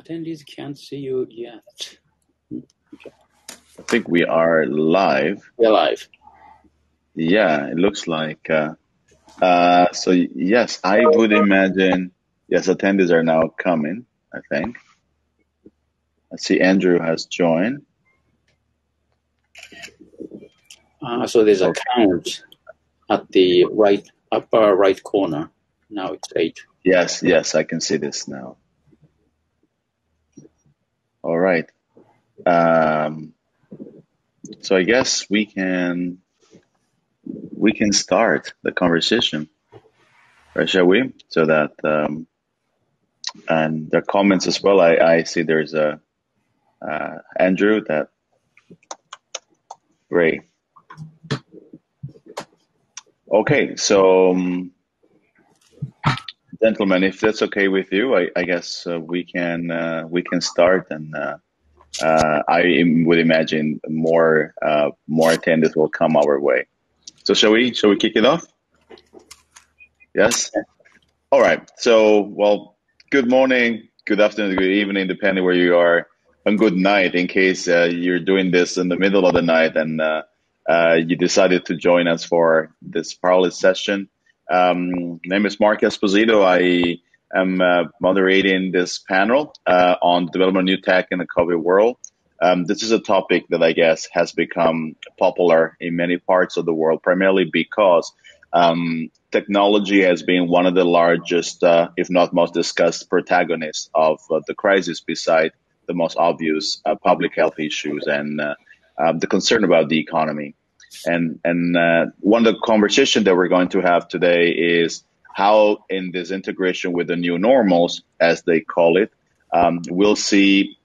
Attendees can't see you yet. I think we are live. We're live. Yeah, it looks like. Uh, uh, so yes, I would imagine. Yes, attendees are now coming. I think. I see Andrew has joined. Uh, so there's a Okay. count at the right upper right corner. Now it's eight. Yes, yes, I can see this now. All right. Um, so I guess we can we can start the conversation, right? Shall we? So that um, and the comments as well. I, I see there's a uh, Andrew that great. Okay, so um, gentlemen, if that's okay with you, I, I guess uh, we can uh, we can start, and uh, uh, I would imagine more uh, more attendees will come our way. So shall we shall we kick it off? Yes. All right. So well, good morning, good afternoon, good evening, depending where you are, and good night in case you're doing this in the middle of the night and you decided to join us for this parallel session. Um, name is Mark Esposito. I am uh, moderating this panel uh, on development of new tech in the COVID world. Um, this is a topic that I guess has become popular in many parts of the world, primarily because um, technology has been one of the largest, uh, if not most discussed, protagonists of uh, the crisis, beside the most obvious uh, public health issues and uh, um, the concern about the economy. And and uh, one of the conversations that we're going to have today is how, in this integration with the new normals, as they call it, um, we'll see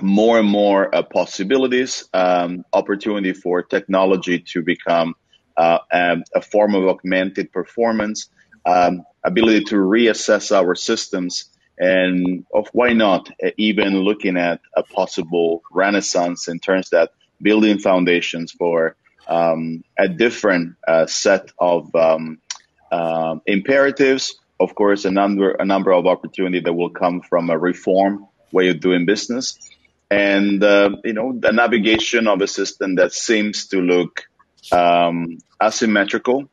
more and more uh, possibilities, um, opportunity for technology to become uh, um, a form of augmented performance, um, ability to reassess our systems, and of why not uh, even looking at a possible renaissance in terms that building foundations for um, a different uh, set of um, um, imperatives. Of course, a number a number of opportunity that will come from a reform way of doing business, and uh, you know the navigation of a system that seems to look um, asymmetrical,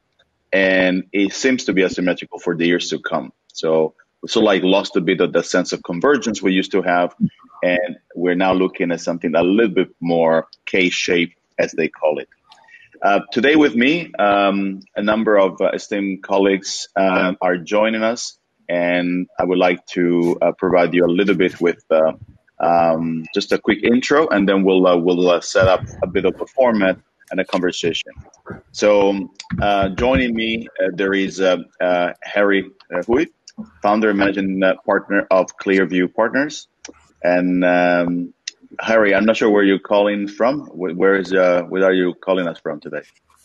and it seems to be asymmetrical for the years to come. So of like lost a bit of the sense of convergence we used to have, and we're now looking at something a little bit more K-shaped, as they call it. Uh, today with me, um, a number of uh, esteemed colleagues um, are joining us, and I would like to uh, provide you a little bit with uh, um, just a quick intro, and then we'll uh, we'll uh, set up a bit of a format and a conversation. So, uh, joining me, uh, there is uh, uh, Harry uh, Hui, founder and managing uh, partner of ClearVue Partners, and um, Harry, I'm not sure where you're calling from. Where is uh, where are you calling us from today?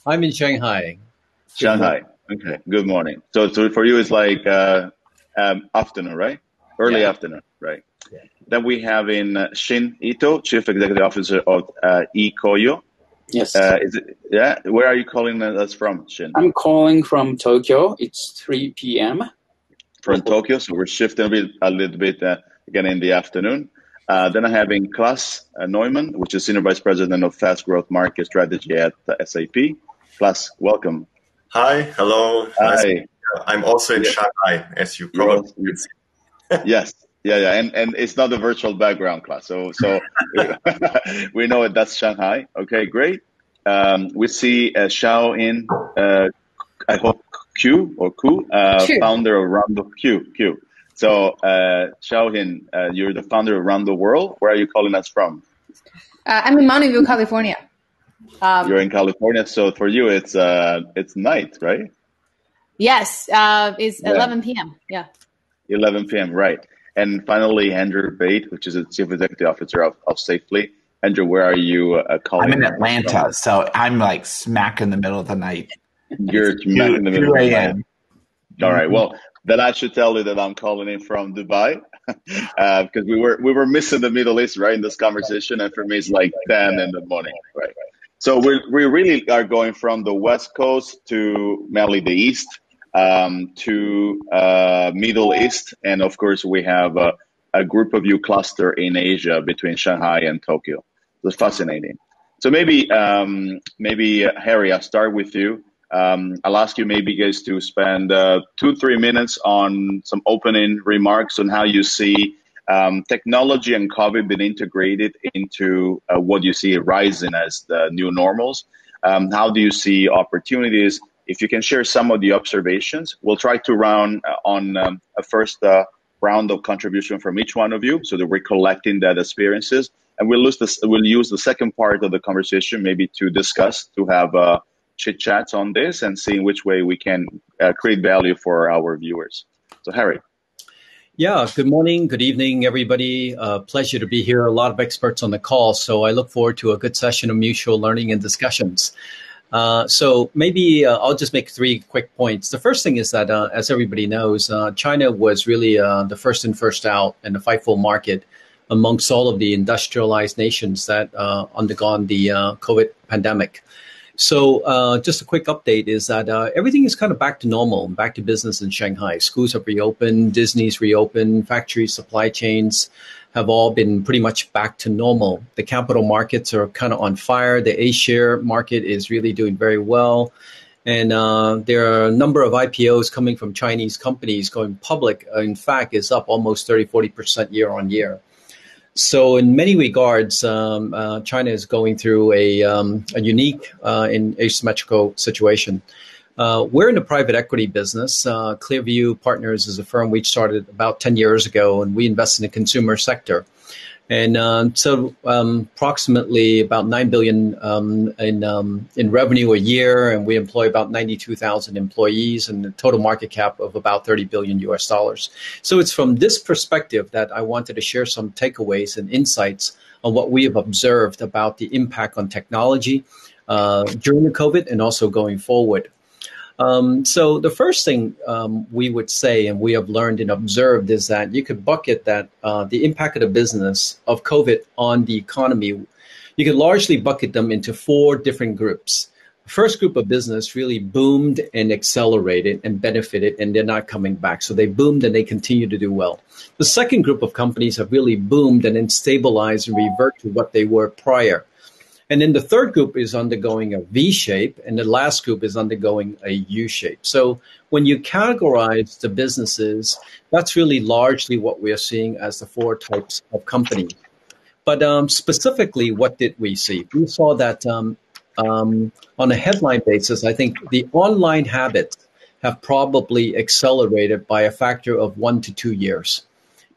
I'm in Shanghai. Shanghai. Okay. Good morning. So, so for you, it's like uh, um, afternoon, right? Early Yeah. afternoon, right? Yeah. Then we have in uh, Shin Ito, Chief Executive Officer of uh, iKoyoo. Yes. Uh, is it? Yeah. Where are you calling us from, Shin? I'm calling from Tokyo. It's 3 p.m. From Tokyo. So we're shifting a bit, a little bit uh, again in the afternoon. Uh, then I have in Clas uh, Neumann, which is Senior Vice President of Fast Growth Market Strategy at uh, SAP. Clas, welcome. Hi, hello. Hi. meet. I'm also in Yeah. Shanghai, as you probably also- can see. yes yeah yeah and and it's not a virtual background Clas so so we know it that's shanghai okay great um we see uh, Xiaoyin uh i hope q or q uh founder of Round q q so uh xiao hin uh, you're the founder of Run The World where are you calling us from Uh, I'm in Mountain View, California. Um, you're in california so for you it's uh it's night right yes, uh, it's Yeah. 11 p.m. Yeah. 11 p.m. Right. And finally, Andrew Bate, which is the Chief Executive Officer of, of Safely. Andrew, where are you uh, calling? I'm in from? Atlanta, so I'm like smack in the middle of the night. You're smack in the 2 middle of the night. a.m. All right. Well, then I should tell you that I'm calling in from Dubai uh, because we were we were missing the Middle East right in this conversation, and for me it's like 10 in the morning, right? So we we really are going from the West Coast to mainly the East um, to uh, Middle East, and of course we have uh, a group of you cluster in Asia between Shanghai and Tokyo. It's fascinating. So maybe um, maybe uh, Harry, I'll start with you. Um, I'll ask you maybe guys to spend uh, two three minutes on some opening remarks on how you see um, technology and COVID been integrated into uh, what you see rising as the new normals. Um, how do you see opportunities? If you can share some of the observations, we'll try to round uh, on um, a first uh, round of contribution from each one of you, so that we're collecting that experiences, and we'll use this. We'll use the second part of the conversation maybe to discuss, to have uh, chit chats on this, and seeing which way we can uh, create value for our viewers. So, Harry. Yeah, good morning, good evening, everybody. Uh, pleasure to be here. A lot of experts on the call, so I look forward to a good session of mutual learning and discussions. Uh, so maybe uh, I'll just make three quick points. The first thing is that, uh, as everybody knows, uh, China was really uh, the first in, first out in the FIFO market amongst all of the industrialized nations that undergone the COVID pandemic. So, uh, just a quick update is that uh, everything is kind of back to normal, back to business in Shanghai. Schools have reopened, Disney's reopened, factories, supply chains have all been pretty much back to normal. The capital markets are kind of on fire. The A share market is really doing very well. And uh, there are a number of IPOs coming from Chinese companies going public. In fact, is up almost 30, 40% year on year. So, in many regards, um, uh, China is going through a, um, a unique uh, and asymmetrical situation. Uh, we're in the private equity business. Uh, ClearVue Partners is a firm we started about 10 years ago, and we invest in the consumer sector. And uh, so, um, approximately about nine billion um, in um, in revenue a year, and we employ about ninety two thousand employees, and a total market cap of about thirty billion U.S. dollars. So it's from this perspective that I wanted to share some takeaways and insights on what we have observed about the impact on technology uh, during the COVID and also going forward. Um, so the first thing um, we would say, and we have learned and observed, is that you could bucket that uh, the impact of the business of COVID on the economy. You could largely bucket them into four different groups. The first group of business really boomed and accelerated and benefited, and they're not coming back. So they boomed and they continue to do well. The second group of companies have really boomed and then stabilized and revert to what they were prior. And then the third group is undergoing a V shape, and the last group is undergoing a U shape. So when you categorize the businesses, that's really largely what we are seeing as the four types of company. But um, specifically, what did we see? We saw that um, um, on a headline basis, I think the online habits have probably accelerated by a factor of one to two years.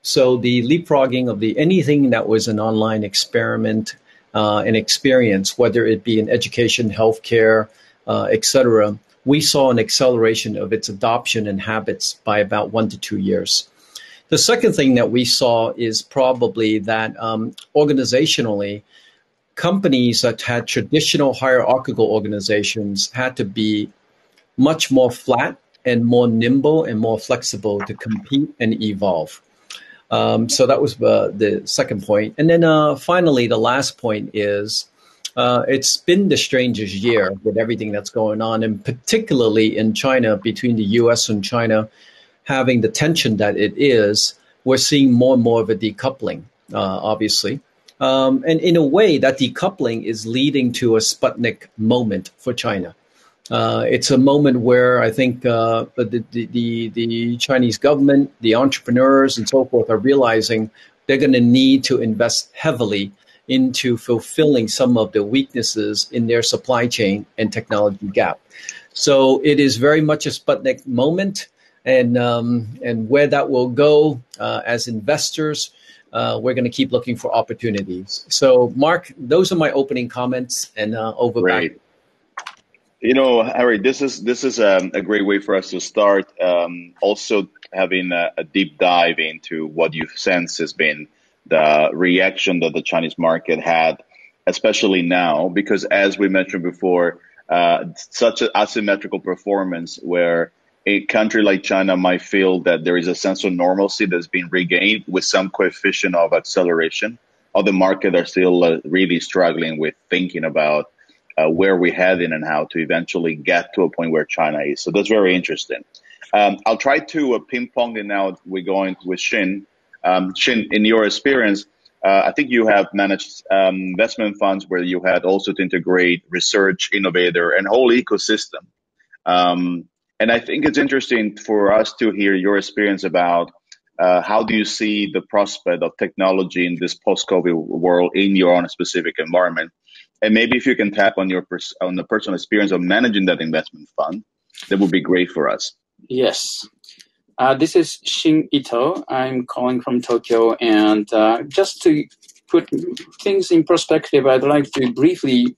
So the leapfrogging of the anything that was an online experiment uh, and experience, whether it be in education, healthcare, uh, etc., we saw an acceleration of its adoption and habits by about one to two years. The second thing that we saw is probably that um, organizationally, companies that had traditional hierarchical organizations had to be much more flat and more nimble and more flexible to compete and evolve. Um, so that was uh, the second point. And then uh, finally, the last point is uh, it's been the strangest year with everything that's going on, and particularly in China, between the US and China having the tension that it is, we're seeing more and more of a decoupling, uh, obviously. Um, and in a way, that decoupling is leading to a Sputnik moment for China. Uh, it's a moment where I think uh, the, the, the, Chinese government, the entrepreneurs, and so forth are realizing they're going to need to invest heavily into fulfilling some of the weaknesses in their supply chain and technology gap. So it is very much a Sputnik moment, and um, and where that will go uh, as investors. Uh, we're going to keep looking for opportunities. So, Mark, those are my opening comments, and uh, over Great. back you know, Harry, this is this is a, um, a great way for us to start. Um, also, having a, a, deep dive into what you sense has been the reaction that the Chinese market had, especially now, because as we mentioned before, uh, such an asymmetrical performance where a country like China might feel that there is a sense of normalcy that's been regained with some coefficient of acceleration. Other markets are still uh, really struggling with thinking about uh, where we're heading and how to eventually get to a point where China is. So that's very interesting. Um, I'll try to uh, ping pong it now. We're going with Shin. Um, Shin, in your experience, uh, I think you have managed um, investment funds where you had also to integrate research, innovator, and whole ecosystem. Um, and I think it's interesting for us to hear your experience about uh, how do you see the prospect of technology in this post-COVID world in your own specific environment? And maybe if you can tap on your pers- on the personal experience of managing that investment fund, that would be great for us. Yes. Uh, this is Shin Ito. I'm calling from Tokyo. And uh, just to put things in perspective, I'd like to briefly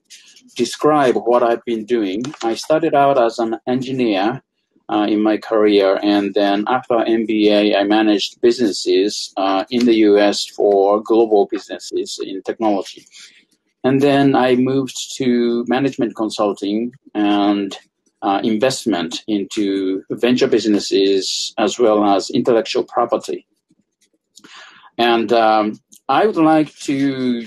describe what I've been doing. I started out as an engineer uh, in my career, and then after MBA, I managed businesses uh, in the US for global businesses in technology. And then I moved to management consulting and uh, investment into venture businesses as well as intellectual property. And um, I would like to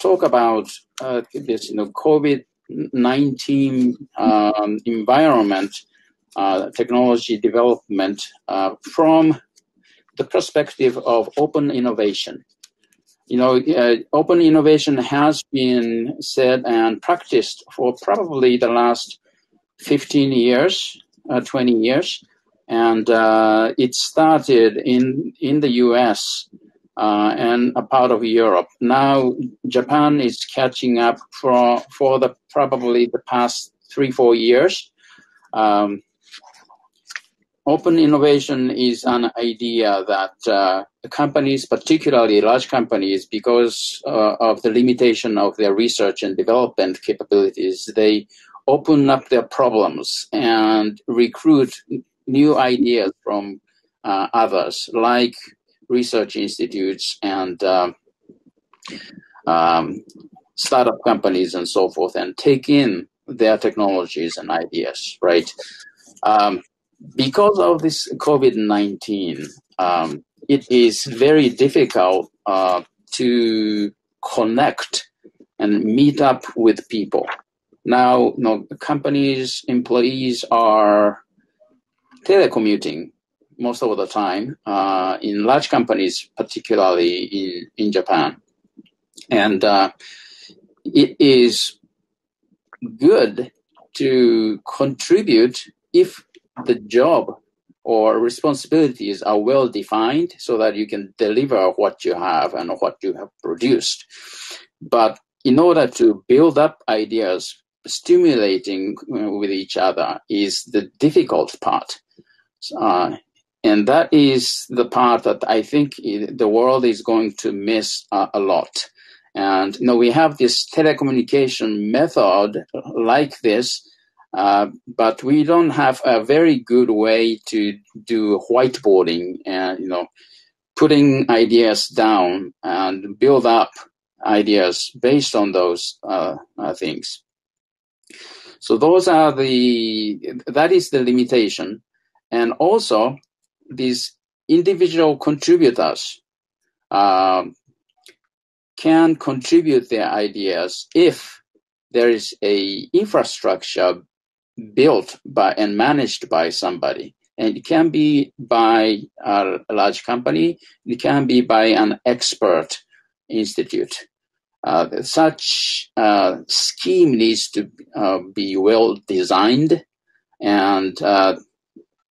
talk about uh, this, you know, COVID nineteen um, environment, uh, technology development uh, from the perspective of open innovation. You know, uh, open innovation has been said and practiced for probably the last 15 years, uh, 20 years, and uh, it started in in the U.S. Uh, and a part of Europe. Now Japan is catching up for for the probably the past three four years. Um, open innovation is an idea that uh, companies, particularly large companies, because uh, of the limitation of their research and development capabilities, they open up their problems and recruit new ideas from uh, others, like research institutes and um, um, startup companies and so forth, and take in their technologies and ideas, right? Um, because of this COVID 19, um, it is very difficult uh, to connect and meet up with people. Now, you know, companies, employees are telecommuting most of the time uh, in large companies, particularly in, in Japan. And uh, it is good to contribute if the job or responsibilities are well defined so that you can deliver what you have and what you have produced. But in order to build up ideas stimulating uh, with each other is the difficult part. Uh, and that is the part that I think the world is going to miss uh, a lot. And you know, we have this telecommunication method like this, uh, but we don't have a very good way to do whiteboarding and you know, putting ideas down and build up ideas based on those uh, uh things. So those are the that is the limitation, and also these individual contributors uh, can contribute their ideas if there is a infrastructure built by and managed by somebody and it can be by a large company it can be by an expert institute uh, such uh, scheme needs to uh, be well designed and uh,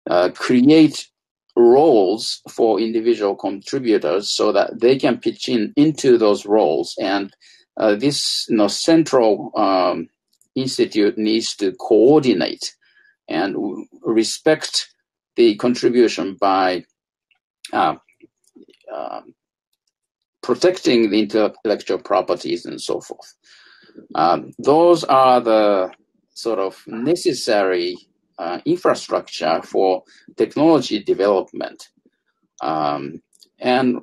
uh, create roles for individual contributors so that they can pitch in into those roles. And uh, this you know, central um, institute needs to coordinate and respect the contribution by um, protecting the intellectual properties and so forth. Um, those are the sort of necessary uh, infrastructure for technology development. Um, and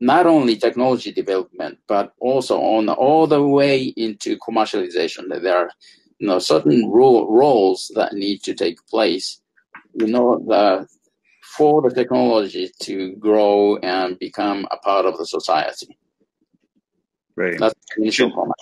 not only technology development, but also on all the way into commercialization. There are you know, certain ro- roles that need to take place. You know, the for the technology to grow and become a part of the society. Great. That's initial comment.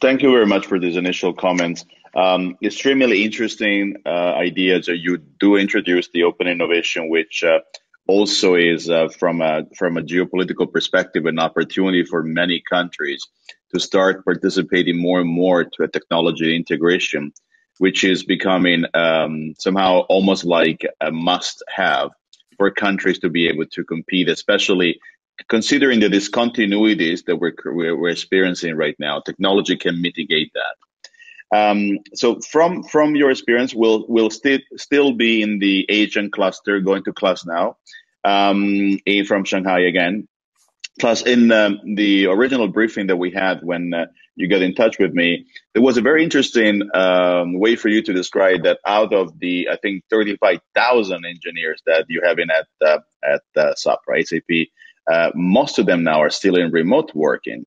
Thank you very much for these initial comments. Um, extremely interesting uh, ideas. You do introduce the open innovation, which uh, also is uh, from a from a geopolitical perspective an opportunity for many countries to start participating more and more to a technology integration, which is becoming um, somehow almost like a must-have for countries to be able to compete, especially considering the discontinuities that we're, we're experiencing right now. Technology can mitigate that. Um, so from from your experience, we'll we'll still still be in the Asian cluster, going to Clas now, um, from Shanghai again. Clas, in um, the original briefing that we had when uh, you got in touch with me, there was a very interesting um, way for you to describe that out of the, I think, 35,000 engineers that you have in at, uh, at uh, SAP, right, SAP, uh, most of them now are still in remote working.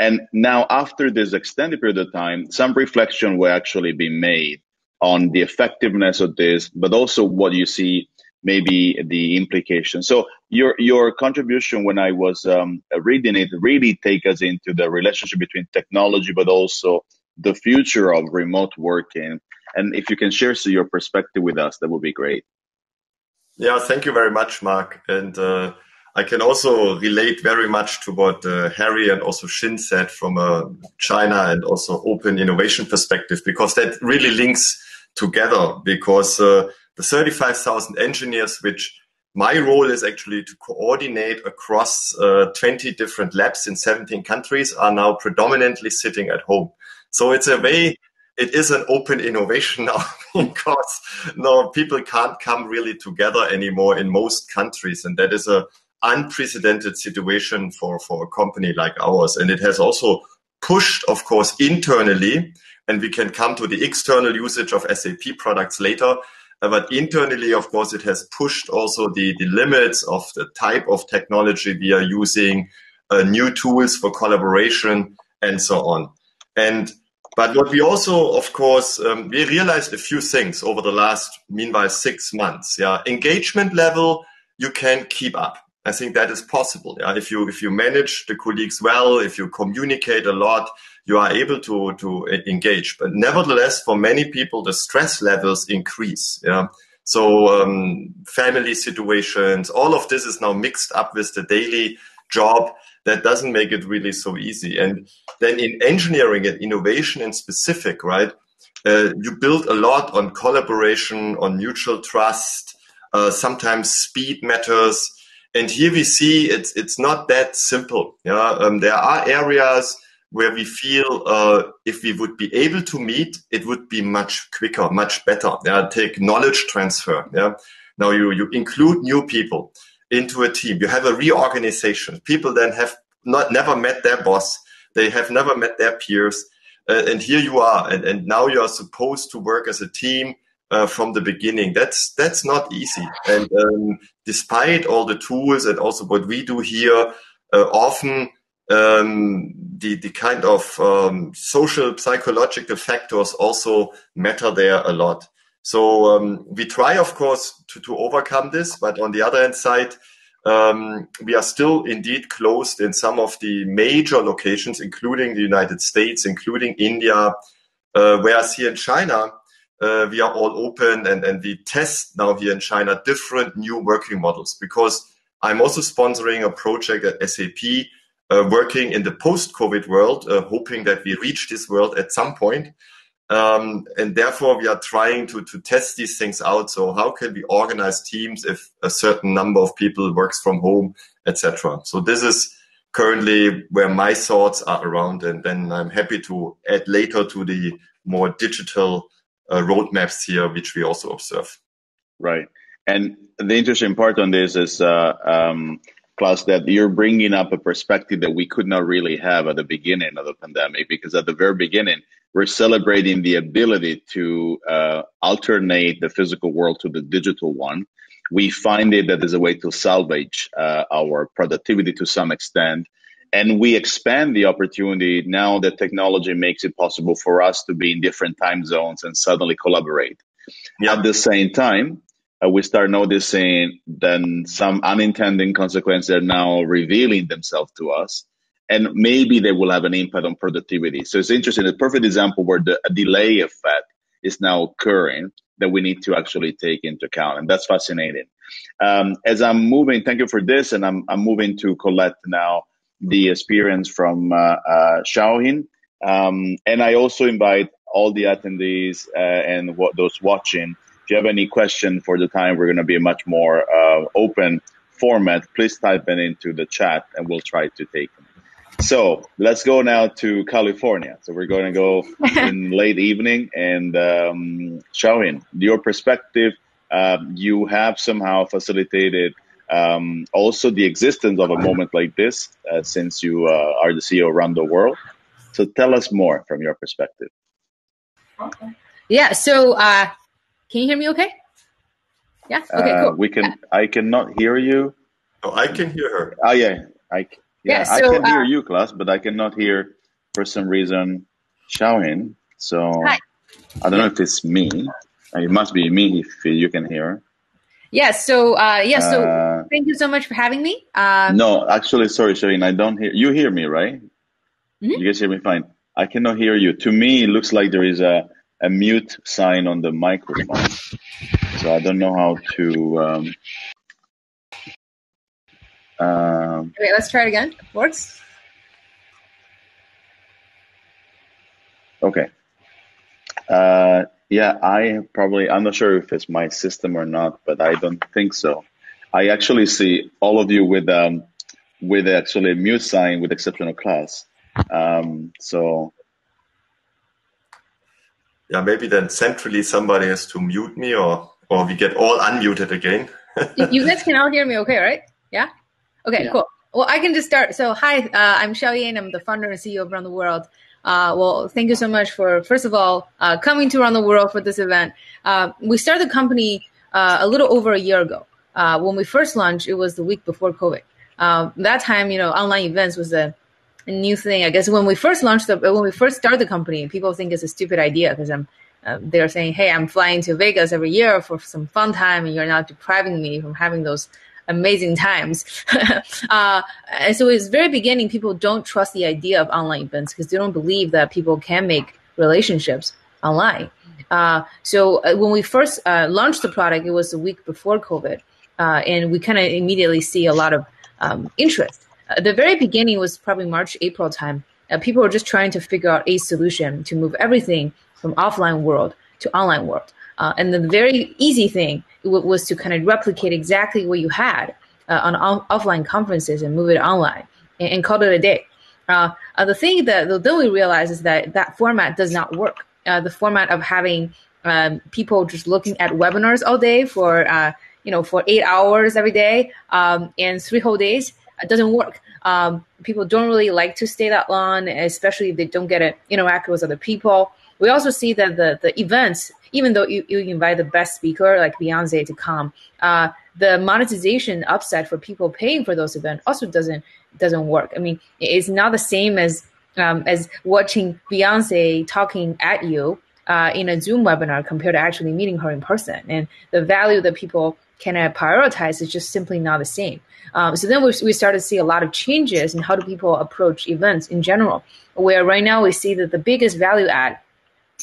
And now, after this extended period of time, some reflection will actually be made on the effectiveness of this, but also what you see maybe the implications. So your your contribution when I was um, reading it really take us into the relationship between technology, but also the future of remote working. And if you can share so your perspective with us, that would be great. Yeah, thank you very much, Mark. And uh, I can also relate very much to what uh, Harry and also Shin said from a China and also open innovation perspective, because that really links together. Because uh, the 35,000 engineers, which my role is actually to coordinate across uh, 20 different labs in 17 countries, are now predominantly sitting at home. So it's a way, it is an open innovation now because no people can't come really together anymore in most countries, and that is a unprecedented situation for for a company like ours. And it has also pushed, of course, internally, and we can come to the external usage of SAP products later uh, but internally, of course, it has pushed also the, the limits of the type of technology we are using, uh, new tools for collaboration, and so on. And but what we also, of course, um, we realized a few things over the last, meanwhile, six months. Yeah, engagement level you can keep up. I think that is possible. Yeah? If you if you manage the colleagues well, if you communicate a lot, you are able to to engage. But nevertheless, for many people, the stress levels increase. Yeah. So um, family situations, all of this is now mixed up with the daily job. That doesn't make it really so easy. And then in engineering and innovation in specific, right? Uh, you build a lot on collaboration, on mutual trust. Uh, sometimes speed matters and here we see it's it's not that simple. Yeah, um, there are areas where we feel uh, if we would be able to meet, it would be much quicker, much better. Yeah, take knowledge transfer. Yeah, now you you include new people into a team. You have a reorganization. People then have not never met their boss. They have never met their peers. Uh, and here you are, and, and now you are supposed to work as a team uh, from the beginning. That's that's not easy. And um, despite all the tools and also what we do here, uh, often um, the the kind of um, social psychological factors also matter there a lot. So um, we try, of course, to, to overcome this, but on the other hand side, um, we are still indeed closed in some of the major locations, including the United States, including India. Uh, whereas here in China, uh, we are all open and, and we test now here in China different new working models because I'm also sponsoring a project at SAP uh, working in the post-COVID world, uh, hoping that we reach this world at some point. Um, and therefore, we are trying to, to test these things out. So how can we organize teams if a certain number of people works from home, etc. So this is currently where my thoughts are around. And then I'm happy to add later to the more digital roadmaps here, which we also observe. Right. And the interesting part on this is, uh, um, Clas, that you're bringing up a perspective that we could not really have at the beginning of the pandemic, because at the very beginning, we're celebrating the ability to uh, alternate the physical world to the digital one. We find it that there's a way to salvage uh, our productivity to some extent and we expand the opportunity now that technology makes it possible for us to be in different time zones and suddenly collaborate. Yeah. At the same time, uh, we start noticing then some unintended consequences are now revealing themselves to us. And maybe they will have an impact on productivity. So it's interesting. A perfect example where the delay effect is now occurring that we need to actually take into account, and that's fascinating. Um, as I'm moving, thank you for this, and I'm I'm moving to collect now the experience from uh, uh, Xiaoyin, um, and I also invite all the attendees uh, and what, those watching. If you have any question for the time, we're going to be a much more uh, open format. Please type it into the chat, and we'll try to take them. So let's go now to California. So we're going to go in late evening and um, Xiaoyin, your perspective. Uh, you have somehow facilitated um, also the existence of a moment like this uh, since you uh, are the CEO around the world. So tell us more from your perspective. Okay. Yeah. So uh, can you hear me? Okay. Yeah. Okay. Uh, cool. we can. I cannot hear you. Oh, I can hear her. Oh yeah, I yeah, Yeah, I so, can hear uh, you, Clas, but I cannot hear for some reason Xiaoyin. So Hi. I don't know if it's me. Uh, It must be me if you can hear. Yeah. So uh, yeah. So Uh, thank you so much for having me. Um, No, actually, sorry, Xiaoyin, I don't hear. You hear me, right? Mhm. You guys hear me fine. I cannot hear you. To me, it looks like there is a a mute sign on the microphone. So I don't know how to. Um, um, Wait, let's try it again. Works. Okay. Uh, yeah, I probably, I'm not sure if it's my system or not, but I don't think so. I actually see all of you with, um, with actually a mute sign with exceptional Clas. Um, so Yeah, maybe then centrally somebody has to mute me or or we get all unmuted again. you, you guys can all hear me okay, right? Yeah? Okay, Yeah. cool. Well, I can just start. So, hi, uh, I'm Xiaoyin. I'm the founder and CEO of Around the World. Uh, well, thank you so much for, first of all, uh, coming to Around the World for this event. Uh, we started the company uh, a little over a year ago. Uh, when we first launched, it was the week before COVID. Um, that time, you know, online events was a, new thing. I guess when we first launched the, when we first started the company, people think it's a stupid idea because I'm uh, they're saying, "Hey, I'm flying to Vegas every year for some fun time, and you're not depriving me from having those amazing times." uh, and so, it's very beginning. People don't trust the idea of online events because they don't believe that people can make relationships online. Uh, so, uh, when we first uh, launched the product, it was a week before COVID, uh, and we kind of immediately see a lot of um, interest. At the very beginning was probably March, April time. Uh, people were just trying to figure out a solution to move everything from offline world to online world. Uh, and the very easy thing was to kind of replicate exactly what you had uh, on off- offline conferences and move it online and, and call it a day. Uh, uh, the thing that then we realized is that that format does not work. Uh, the format of having um, people just looking at webinars all day for uh, you know for eight hours every day um, and three whole days uh, doesn't work. Um, people don't really like to stay that long, especially if they don't get to interact with other people. We also see that the the events, even though you, you invite the best speaker like Beyonce to come, uh, the monetization upside for people paying for those events also doesn't doesn't work. I mean, it's not the same as um, as watching Beyonce talking at you uh, in a Zoom webinar compared to actually meeting her in person. And the value that people can uh, prioritize is just simply not the same. Um, so then we, we started to see a lot of changes in how do people approach events in general, where right now we see that the biggest value add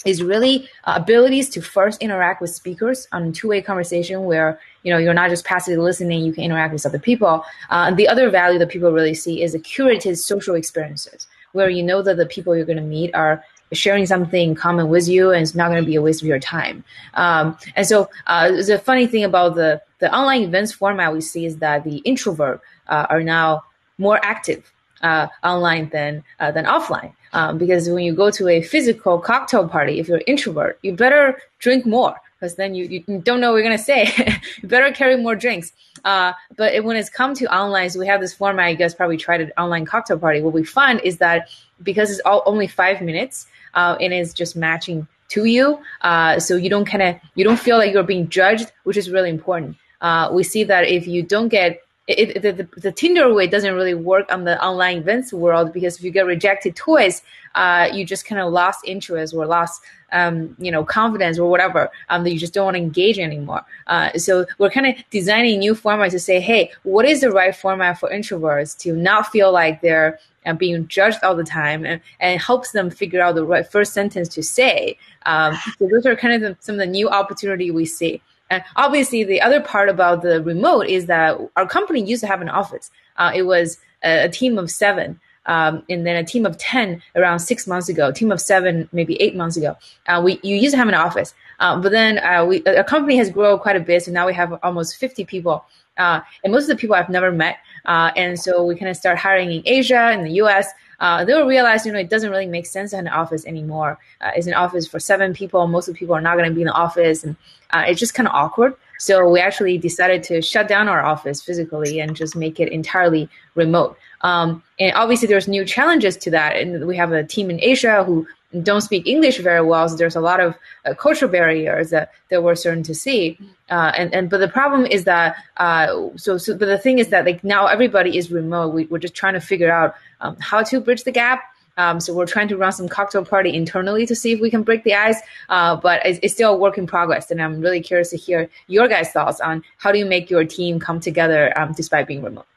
is really uh, abilities to first interact with speakers on two-way conversation where you know you're not just passively listening you can interact with other people uh, and the other value that people really see is the curated social experiences where you know that the people you're going to meet are sharing something in common with you and it's not going to be a waste of your time um, and so uh, the funny thing about the the online events format we see is that the introvert uh, are now more active uh, online than uh, than offline. Um, because when you go to a physical cocktail party, if you're introvert, you better drink more because then you, you don't know what you're gonna say. you better carry more drinks. Uh, but it- when it's come to online, so we have this format. You guys probably tried an online cocktail party. What we find is that because it's all only five minutes uh, and it's just matching to you, uh, so you don't kind of you don't feel like you're being judged, which is really important. Uh, we see that if you don't get it, it, the, the Tinder way doesn't really work on the online events world because if you get rejected twice, uh, you just kind of lost interest or lost um, you know confidence or whatever um, that you just don't want to engage anymore. Uh, so we're kind of designing new formats to say, hey, what is the right format for introverts to not feel like they're uh, being judged all the time and, and helps them figure out the right first sentence to say. Um, so those are kind of the, some of the new opportunity we see. And obviously, the other part about the remote is that our company used to have an office. Uh, it was a, a, team of seven, um, and then a team of ten around six months ago. Team of seven, maybe eight months ago. Uh, we you used to have an office, uh, but then uh, we our company has grown quite a bit. So now we have almost fifty people, uh, and most of the people I've never met. Uh, and so we kind of start hiring in Asia, in the U.S uh, they will realize, you know, it doesn't really make sense to have an office anymore. Uh, it's an office for seven people. Most of the people are not going to be in the office, and uh, it's just kind of awkward. So we actually decided to shut down our office physically and just make it entirely remote. Um, and obviously, there's new challenges to that. And we have a team in Asia who don't speak English very well, so there's a lot of uh, cultural barriers that, that we're certain to see. Uh, and and but the problem is that uh, so so but the thing is that like now everybody is remote. We, we're just trying to figure out um, how to bridge the gap. Um, so we're trying to run some cocktail party internally to see if we can break the ice. Uh, but it's, it's, still a work in progress, and I'm really curious to hear your guys' thoughts on how do you make your team come together um, despite being remote.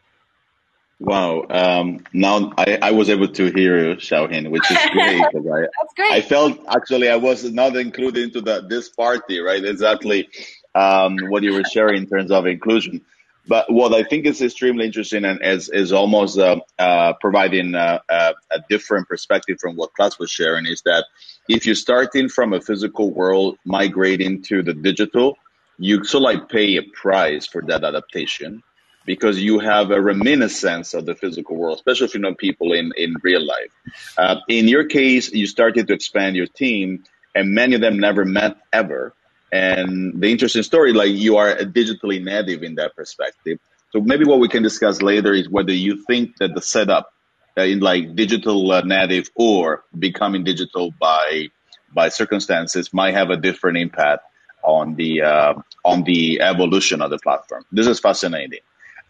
Wow. Um, now I, I was able to hear you, Xiaoyin, which is great. I, That's great. I felt actually I was not included into the, this party, right? Exactly um, what you were sharing in terms of inclusion. But what I think is extremely interesting and is, is almost uh, uh, providing a, a, a, different perspective from what Clas was sharing is that if you're starting from a physical world, migrating to the digital, you sort of like pay a price for that adaptation because you have a reminiscence of the physical world, especially if you know people in, in real life. Uh, in your case, you started to expand your team, and many of them never met ever. And the interesting story, like you are a digitally native in that perspective. So maybe what we can discuss later is whether you think that the setup uh, in like digital uh, native or becoming digital by by circumstances might have a different impact on the uh, on the evolution of the platform. This is fascinating.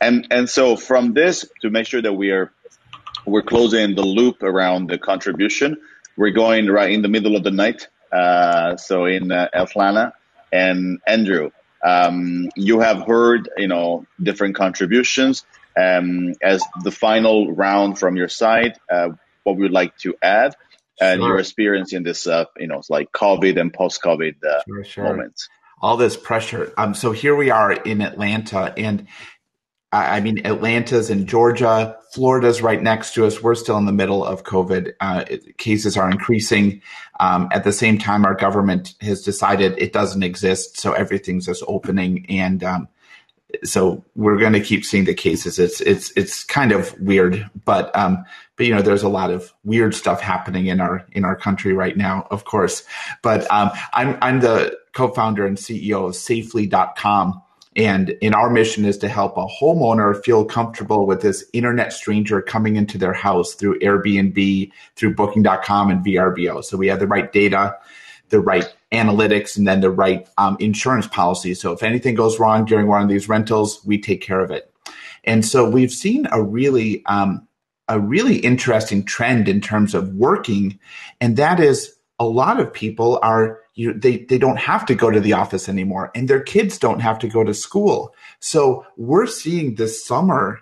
And and so from this to make sure that we are we're closing the loop around the contribution, we're going right in the middle of the night. Uh, so in uh, Atlanta and Andrew, um, you have heard you know different contributions. Um, as the final round from your side, uh, what we would like to add and sure. your experience in this, uh, you know, like COVID and post-COVID uh, sure, sure. moments. All this pressure. Um, so here we are in Atlanta, and I mean, Atlanta's in Georgia, Florida's right next to us. We're still in the middle of COVID. Uh, it, cases are increasing. Um, at the same time, our government has decided it doesn't exist, so everything's just opening, and um, so we're going to keep seeing the cases. It's it's it's kind of weird, but um, but you know, there's a lot of weird stuff happening in our in our country right now, of course. But um, I'm I'm the co-founder and CEO of Safely.com and in our mission is to help a homeowner feel comfortable with this internet stranger coming into their house through Airbnb, through booking.com and VRBO. So we have the right data, the right analytics, and then the right um, insurance policy. So if anything goes wrong during one of these rentals, we take care of it. And so we've seen a really, um, a really interesting trend in terms of working. And that is a lot of people are you they they don't have to go to the office anymore and their kids don't have to go to school. So we're seeing this summer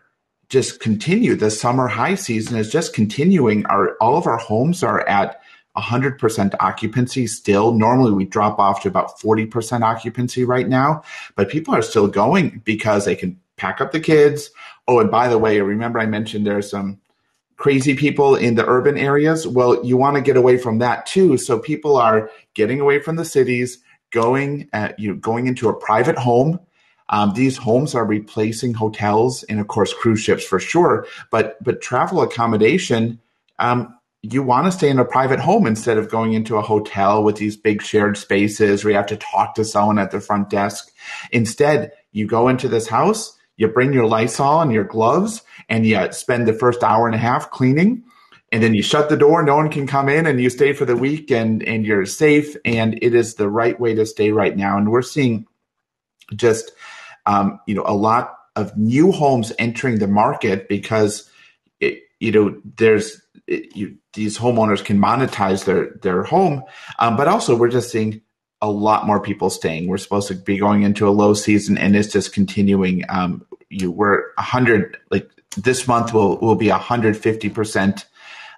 just continue. The summer high season is just continuing. Our all of our homes are at 100% occupancy still. Normally we drop off to about 40% occupancy right now but people are still going because they can pack up the kids. Oh and by the way remember i mentioned there's some crazy people in the urban areas. Well, you want to get away from that too. So people are getting away from the cities, going at, you know, going into a private home. Um, these homes are replacing hotels and of course cruise ships for sure. But but travel accommodation, um, you want to stay in a private home instead of going into a hotel with these big shared spaces where you have to talk to someone at the front desk. Instead, you go into this house you bring your Lysol and your gloves and you spend the first hour and a half cleaning and then you shut the door no one can come in and you stay for the week and and you're safe and it is the right way to stay right now and we're seeing just um, you know a lot of new homes entering the market because it, you know there's it, you, these homeowners can monetize their their home, um, but also we're just seeing a lot more people staying. We're supposed to be going into a low season, and it's just continuing. Um, you we're hundred like this month will will be hundred fifty percent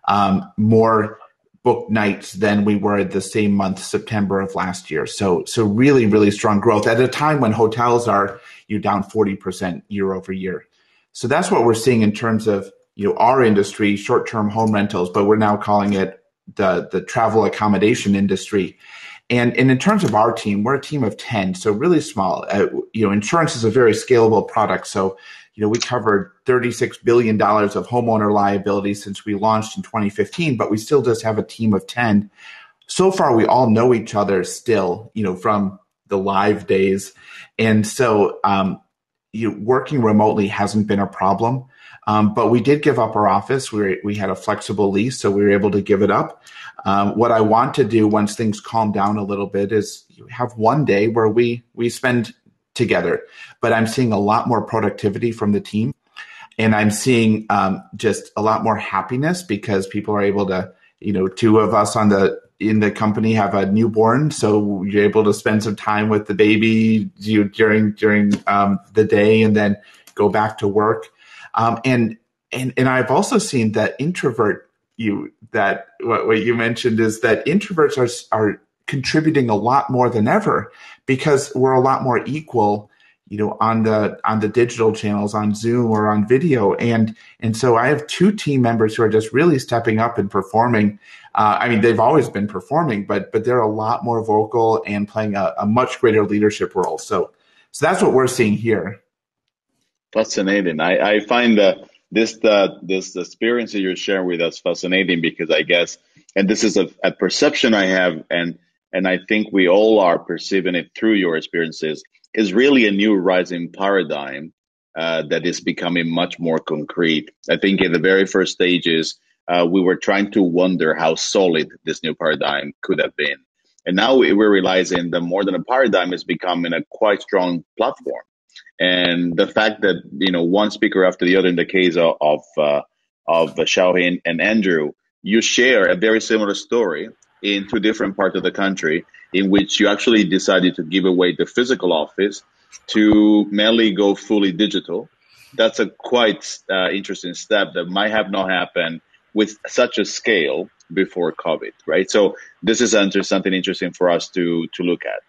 um, more book nights than we were the same month September of last year. So so really really strong growth at a time when hotels are you down forty percent year over year. So that's what we're seeing in terms of you know our industry, short term home rentals, but we're now calling it the the travel accommodation industry. And, and in terms of our team, we're a team of 10, so really small. Uh, you know, insurance is a very scalable product. So, you know, we covered $36 billion of homeowner liability since we launched in 2015, but we still just have a team of 10. So far, we all know each other still, you know, from the live days. And so, um, you know, working remotely hasn't been a problem. Um, but we did give up our office. We, we had a flexible lease, so we were able to give it up. Um, what I want to do once things calm down a little bit is have one day where we we spend together. But I'm seeing a lot more productivity from the team, and I'm seeing um, just a lot more happiness because people are able to, you know, two of us on the in the company have a newborn, so you're able to spend some time with the baby you, during during um, the day, and then go back to work. Um, and and and I've also seen that introvert you that what, what you mentioned is that introverts are are contributing a lot more than ever because we're a lot more equal you know on the on the digital channels on zoom or on video. And and so i have two team members who are just really stepping up and performing. Uh, i mean they've always been performing but but they're a lot more vocal and playing a, a much greater leadership role. So so that's what we're seeing here fascinating i i find that this the this experience that you're sharing with us fascinating because I guess and this is a, a perception I have and and I think we all are perceiving it through your experiences is really a new rising paradigm uh, that is becoming much more concrete. I think in the very first stages, uh, we were trying to wonder how solid this new paradigm could have been. And now we're realizing that more than a paradigm is becoming a quite strong platform. And the fact that you know one speaker after the other, in the case of of, uh, of Xiaoyin and Andrew, you share a very similar story in two different parts of the country, in which you actually decided to give away the physical office to mainly go fully digital. That's a quite uh, interesting step that might have not happened with such a scale before COVID, right? So this is something interesting for us to to look at.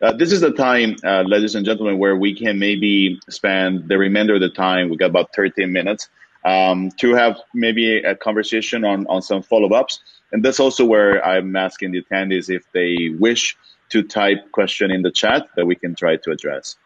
Uh, this is the time, uh, ladies and gentlemen, where we can maybe spend the remainder of the time. We got about 13 minutes um, to have maybe a conversation on, on some follow ups. And that's also where I'm asking the attendees if they wish to type question in the chat that we can try to address.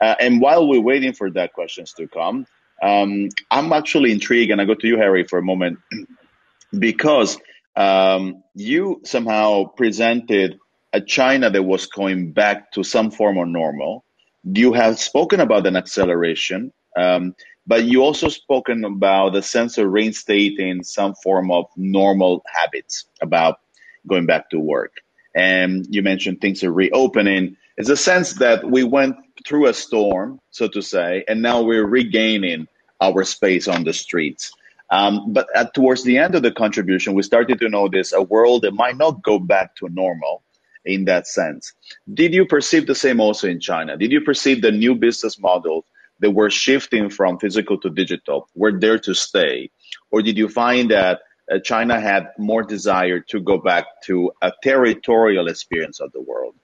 Uh, and while we're waiting for that questions to come, um, I'm actually intrigued, and I go to you, Harry, for a moment, because um, you somehow presented a China that was going back to some form of normal. You have spoken about an acceleration, um, but you also spoken about the sense of reinstating some form of normal habits about going back to work. And you mentioned things are reopening. It's a sense that we went through a storm, so to say, and now we're regaining our space on the streets. Um, but at, towards the end of the contribution, we started to notice a world that might not go back to normal, in that sense. Did you perceive the same also in China? Did you perceive the new business models that were shifting from physical to digital were there to stay? Or did you find that uh, China had more desire to go back to a territorial experience of the world?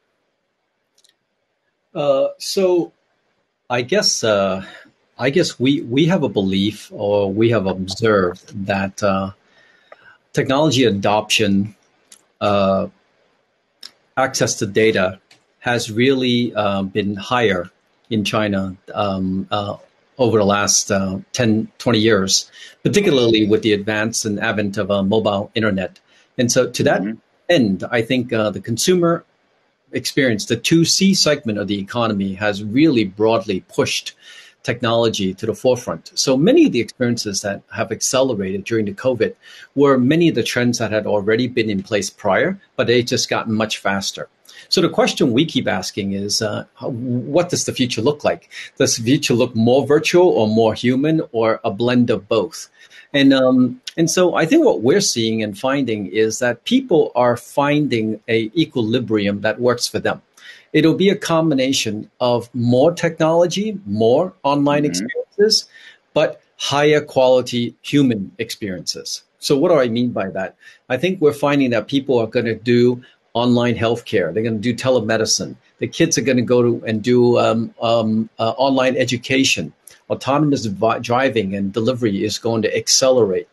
Uh, so, I guess uh, I guess we we have a belief, or we have observed that uh, technology adoption uh, access to data has really uh, been higher in China um, uh, over the last uh, 10, 20 years, particularly with the advance and advent of a mobile internet. And so, to that mm-hmm. end, I think uh, the consumer experience, the 2C segment of the economy, has really broadly pushed technology to the forefront. So many of the experiences that have accelerated during the COVID were many of the trends that had already been in place prior, but they just gotten much faster. So the question we keep asking is, uh, what does the future look like? Does the future look more virtual or more human or a blend of both? And um, and so I think what we're seeing and finding is that people are finding a equilibrium that works for them. It'll be a combination of more technology, more online mm-hmm. experiences, but higher quality human experiences. So what do I mean by that? I think we're finding that people are going to do online healthcare. They're going to do telemedicine. The kids are going to go to and do um, um, uh, online education. Autonomous driving and delivery is going to accelerate.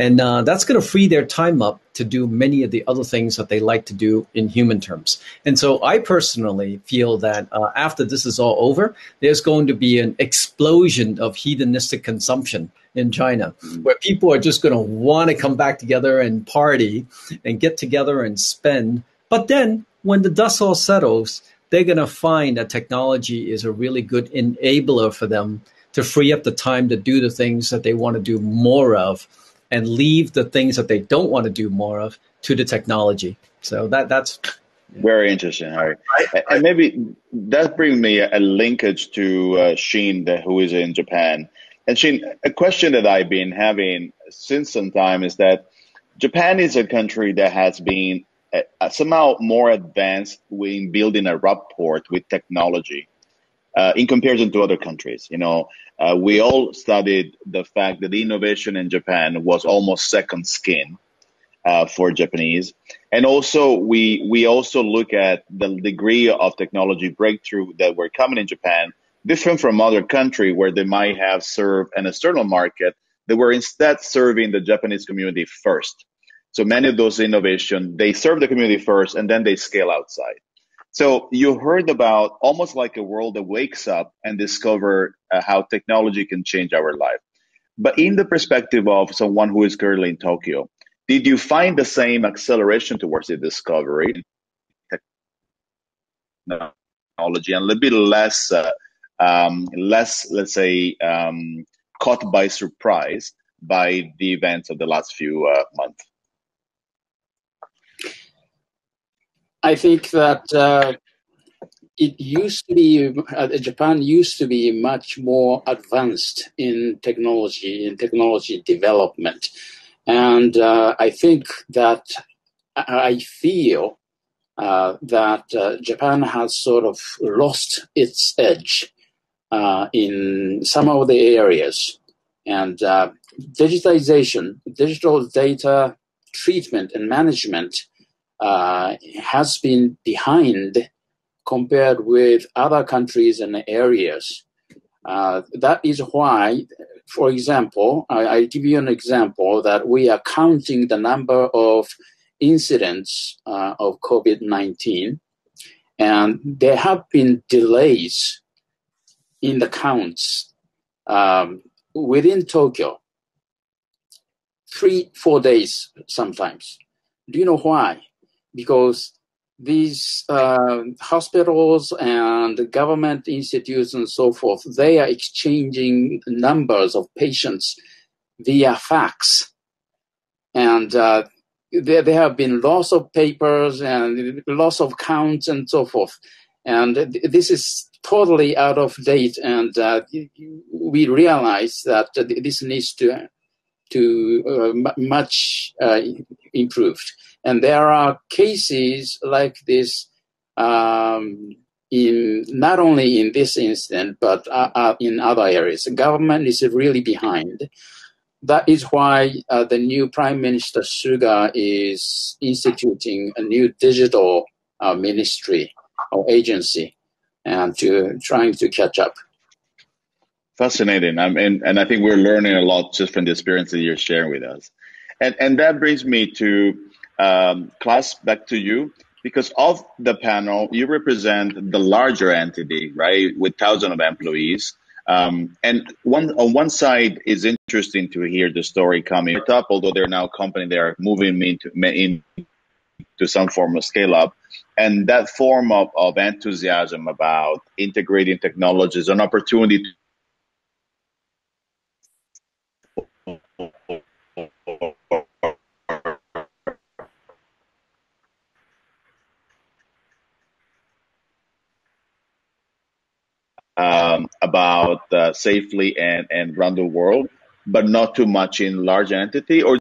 And uh, that's going to free their time up to do many of the other things that they like to do in human terms. And so I personally feel that uh, after this is all over, there's going to be an explosion of hedonistic consumption in China, mm. where people are just going to want to come back together and party and get together and spend. But then when the dust all settles, they're going to find that technology is a really good enabler for them to free up the time to do the things that they want to do more of and leave the things that they don't want to do more of to the technology. So that that's very interesting, Harry. And maybe that brings me a linkage to uh, Shin, who is in Japan. And Shin, a question that I've been having since some time is that Japan is a country that has been uh, somehow more advanced in building a rapport with technology uh, in comparison to other countries. You know, uh, we all studied the fact that innovation in Japan was almost second skin uh, for Japanese, and also we we also look at the degree of technology breakthrough that were coming in Japan, different from other country where they might have served an external market. They were instead serving the Japanese community first. So many of those innovation, they serve the community first and then they scale outside. So you heard about almost like a world that wakes up and discover uh, how technology can change our life. But in the perspective of someone who is currently in Tokyo, did you find the same acceleration towards the discovery technology and a little bit less, uh, um, less, let's say, um, caught by surprise by the events of the last few uh, months? I think that uh, it used to be uh, Japan used to be much more advanced in technology in technology development, and uh, I think that I feel uh, that uh, Japan has sort of lost its edge uh, in some of the areas, and digitization, digital data treatment and management uh, has been behind compared with other countries and areas. Uh, that is why, for example, I, I, give you an example that we are counting the number of incidents uh, of COVID 19, and there have been delays in the counts um, within Tokyo, three, four days sometimes. Do you know why? Because these uh, hospitals and government institutes and so forth, they are exchanging numbers of patients via fax. And uh, there, there have been loss of papers and loss of counts and so forth. And this is totally out of date. And uh, we realize that this needs to, to uh, much uh, improved. And there are cases like this um, in not only in this instance, but uh, uh, in other areas. The government is really behind. That is why uh, the new Prime Minister Suga is instituting a new digital uh, ministry or agency and to trying to catch up. Fascinating. I mean, and I think we're learning a lot just from the experience that you're sharing with us. And, and that brings me to um, back to you. Because of the panel, you represent the larger entity, right, with thousands of employees. Um, and one on one side is interesting to hear the story coming up, although they're now a company they are moving into into some form of scale up. And that form of, of enthusiasm about integrating technologies, an opportunity um, about uh, Safely and, and Run The World, but not too much in large entity or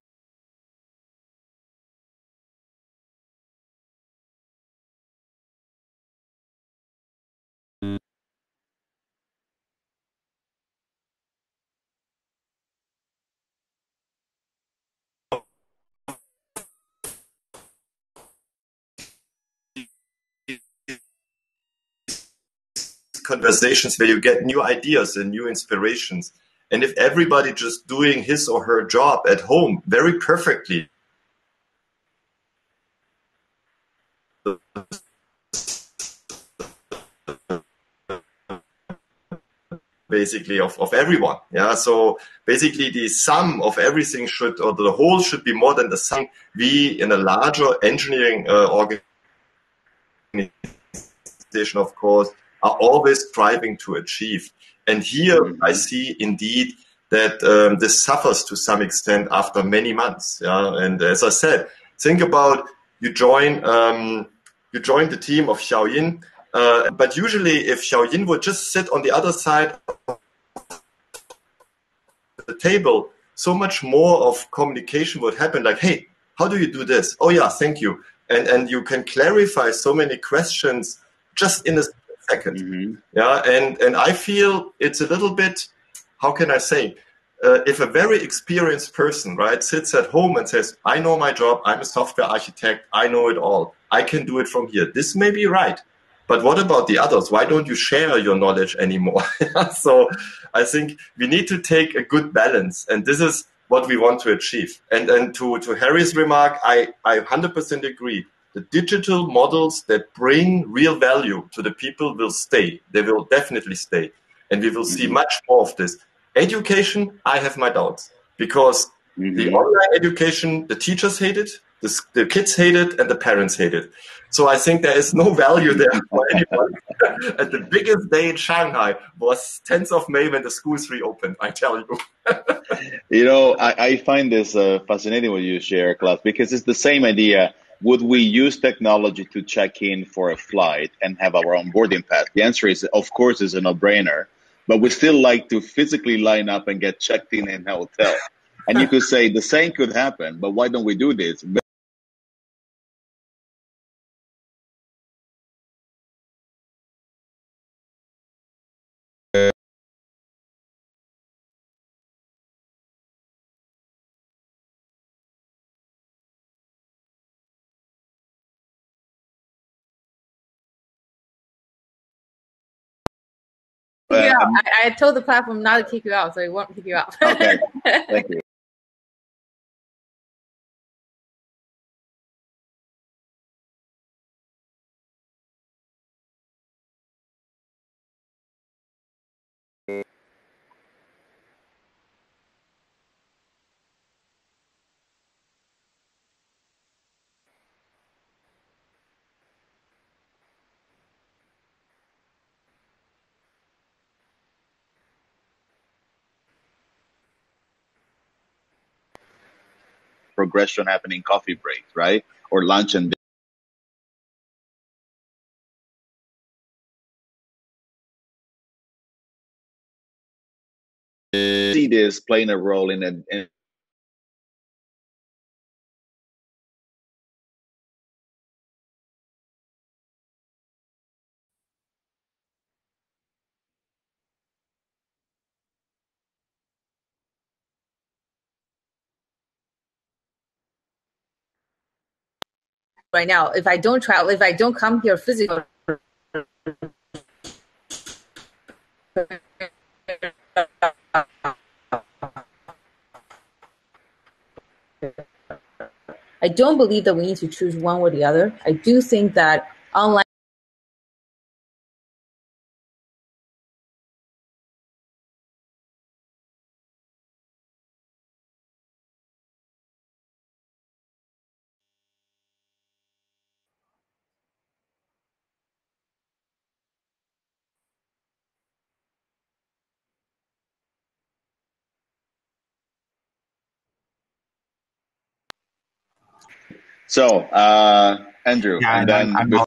conversations where you get new ideas and new inspirations. And if everybody just doing his or her job at home very perfectly, basically of, of everyone. Yeah. So basically the sum of everything should, or the whole should be more than the sum. We in a larger engineering uh, organization, of course, are always striving to achieve. And here mm-hmm. I see indeed that um, this suffers to some extent after many months. Yeah, and as I said, think about you join um, you join the team of Xiaoyin, uh, but usually if Xiaoyin would just sit on the other side of the table, so much more of communication would happen. Like, hey, how do you do this? Oh yeah, thank you. And and you can clarify so many questions just in a 2nd mm-hmm. Yeah, and and I feel it's a little bit. How can I say? Uh, if a very experienced person, right, sits at home and says, "I know my job. I'm a software architect. I know it all. I can do it from here." This may be right, but what about the others? Why don't you share your knowledge anymore? so, I think we need to take a good balance, and this is what we want to achieve. And and to to Harry's remark, I I 100% agree the digital models that bring real value to the people will stay. They will definitely stay. And we will see mm-hmm. much more of this. Education, I have my doubts because mm-hmm. the online education, the teachers hate it, the, the, kids hate it, and the parents hate it. So I think there is no value there for anyone. and the biggest day in Shanghai was 10th of May when the schools reopened, I tell you. you know, I, I find this uh, fascinating what you share, Clas, because it's the same idea would we use technology to check in for a flight and have our own boarding pass? The answer is, of course, is a no-brainer. But we still like to physically line up and get checked in in a hotel. And you could say the same could happen, but why don't we do this? I, I, told the platform not to kick you out, so it won't kick you out. okay, thank you. Progression happening coffee break, right? Or lunch and see this playing a role in, a, in right now. If I don't travel, if I don't come here physically, I don't believe that we need to choose one or the other. I do think that online So, uh, Andrew, yeah, and then I'm, I'm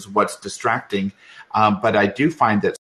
is what's distracting. Um, but I do find that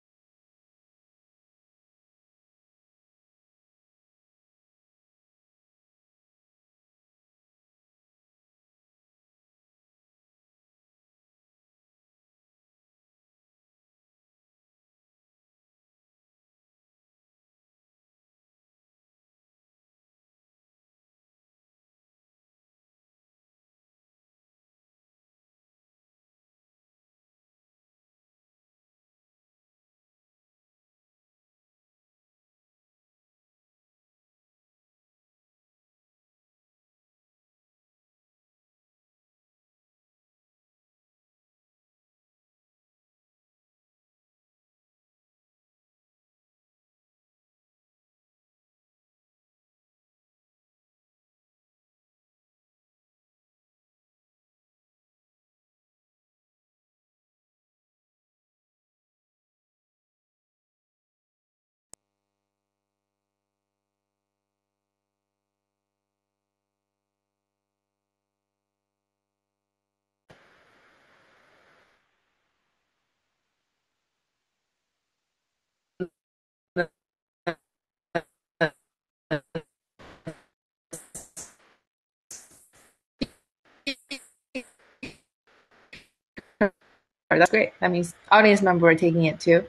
That means audience member are taking it too.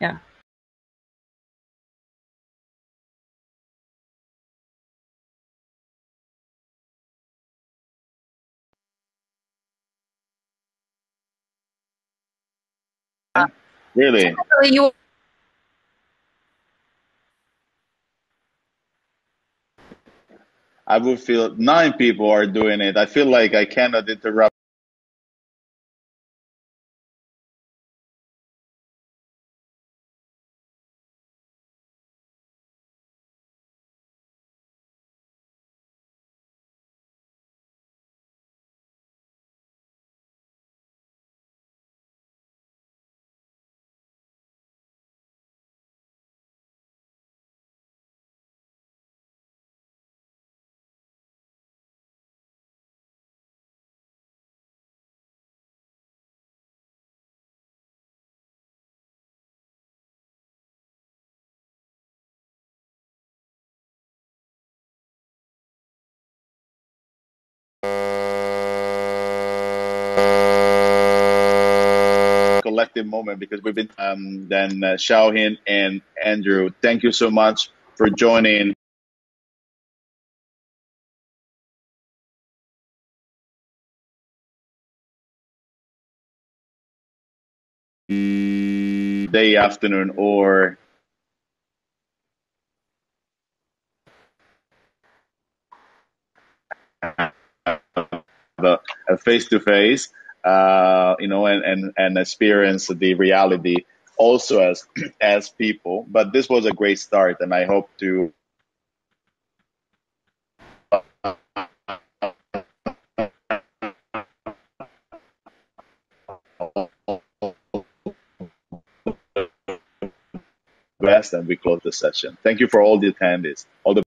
Yeah. Really? You I would feel nine people are doing it. I feel like I cannot interrupt. Collective moment because we've been um, then uh, Xiaoyin and Andrew. Thank you so much for joining. Day afternoon or a face to face uh, you know, and, and, and experience the reality also as as people. But this was a great start, and I hope to. Best, and we close the session. Thank you for all the attendees. All the